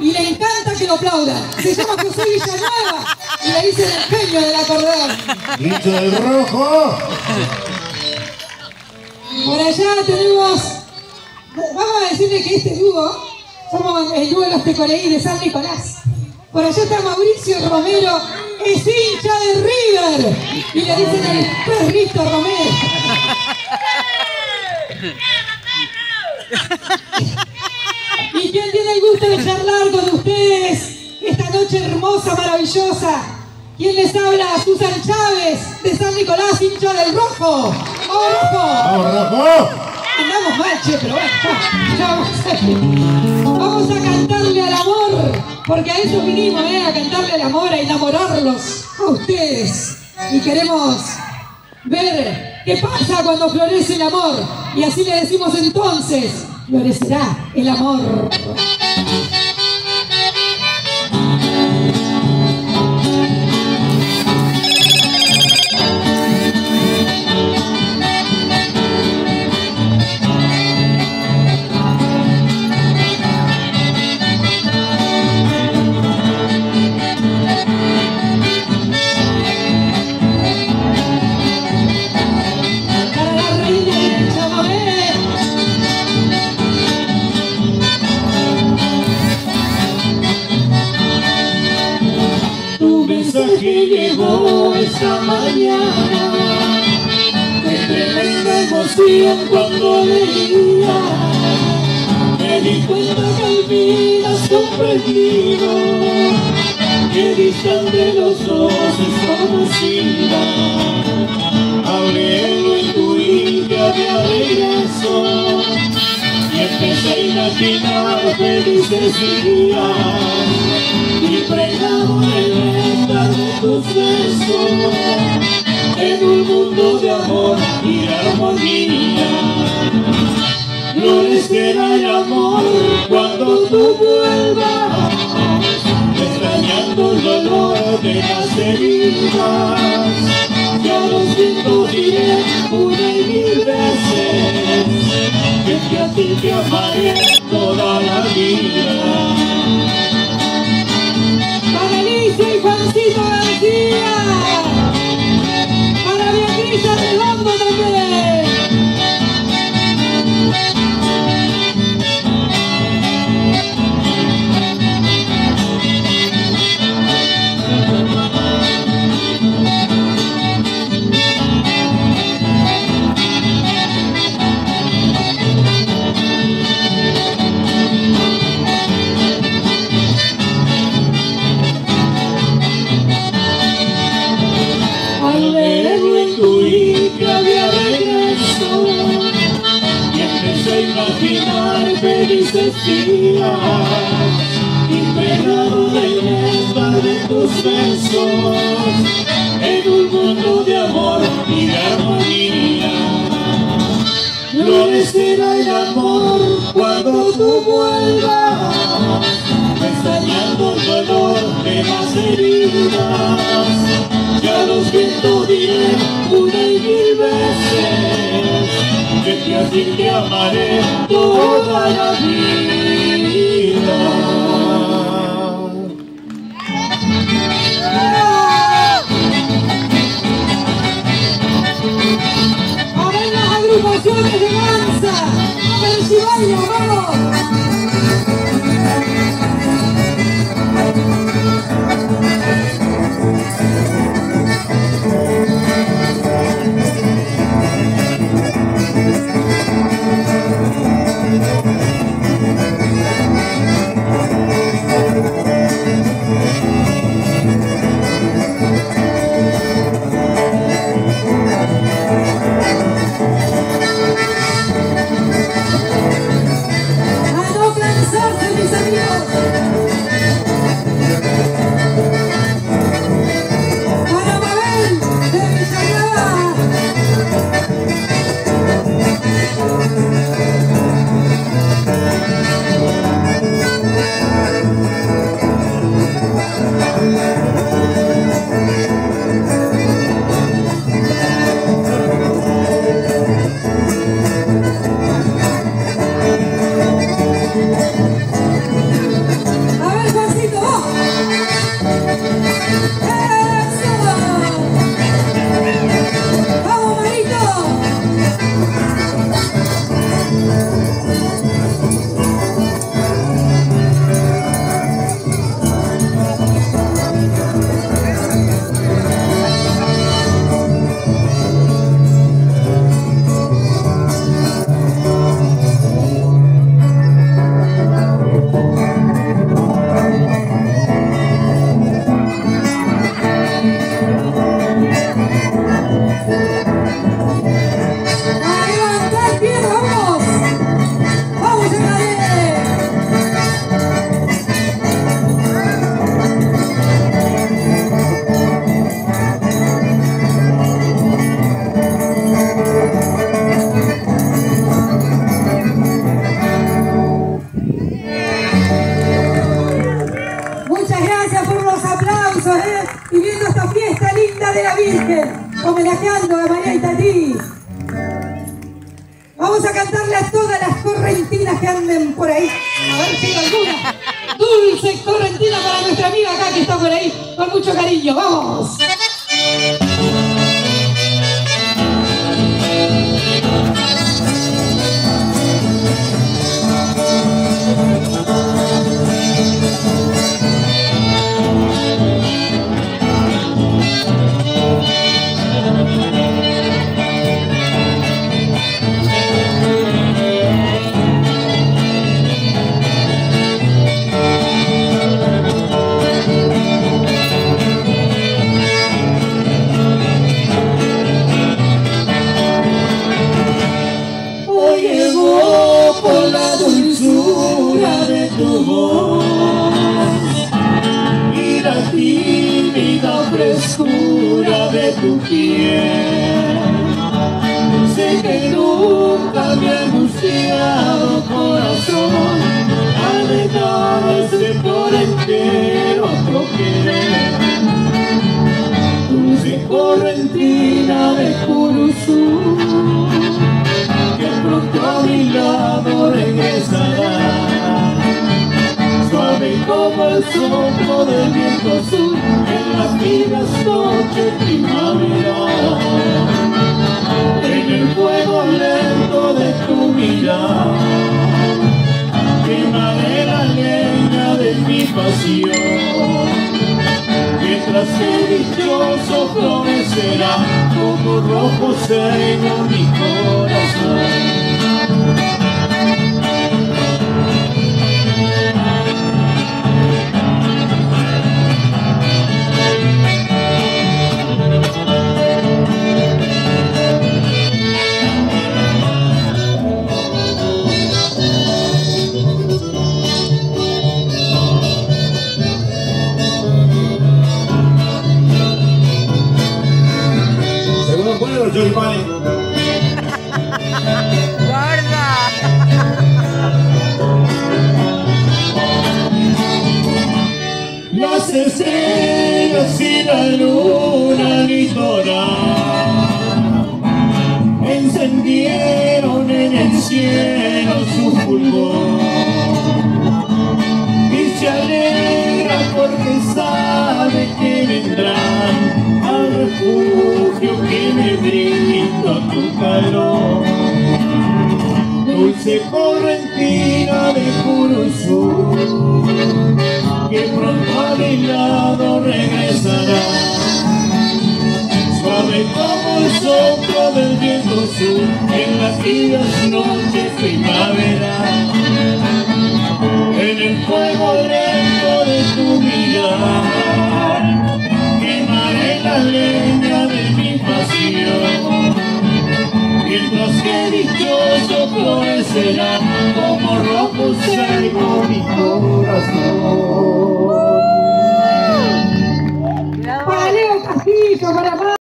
y le encanta que lo aplaudan. Se llama José Villanueva y le dicen el genio del acordeón. Dicho del rojo. Por allá tenemos, vamos a decirle que este dúo, somos el dúo de los Tecoreí de San Nicolás. Por allá está Mauricio Romero, es hincha de River. Y le dicen el perrito Romero. ¿Y quién tiene el gusto de charlar con ustedes esta noche hermosa, maravillosa? ¿Quién les habla? Susan Chávez, de San Nicolás, hincha del rojo. ¡Vamos, rojo! ¡Vamos, rojo! Andamos mal, che, pero bueno, ya. Vamos a cantarle al amor, porque a eso vinimos, ¿eh? A cantarle al amor, a enamorarlos a ustedes. Y queremos ver qué pasa cuando florece el amor. Y así le decimos entonces, florecerá el amor. Mensaje llegó esta mañana Qué tremenda emoción cuando leía Me di cuenta que al fin has comprendido Que distante los dos estamos ida Aurelio en tu hija de regreso Y empecé a imaginar felices días y pregado el estar en un mundo de amor y armonía. Florecerá el amor cuando tú vuelvas, extrañando el dolor de las heridas. Ya lo siento diré una y mil veces, que a ti te amaré toda la vida. Felices días impregnado de estar de tus besos en un mundo de amor y de armonía florecerá el amor cuando tú vuelvas extrañando el dolor de las heridas ya lo siento diré una y mil veces que te así te amaré toda la vida A ver las agrupaciones de danza. A si vamos. Música de la Virgen, homenajeando a María Itatí. Vamos a cantarle a todas las correntinas que anden por ahí. A ver si hay alguna. Dulce correntina para nuestra amiga acá que está por ahí, con mucho cariño. ¡Vamos! Dulce correntina de Curuzú que pronto a mi lado regresará. Suave como el soplo del viento sur en las vidas noches primavera. En el fuego lento de tu mirada, quemaré la leña de mi pasión. Mientras que dichoso florecerá como rojo celo mi corazón. Estrellas y la luna litoral encendieron en el cielo su fulgor. Y se alegra porque sabe que vendrán al refugio que me brinda tu calor. Dulce correntina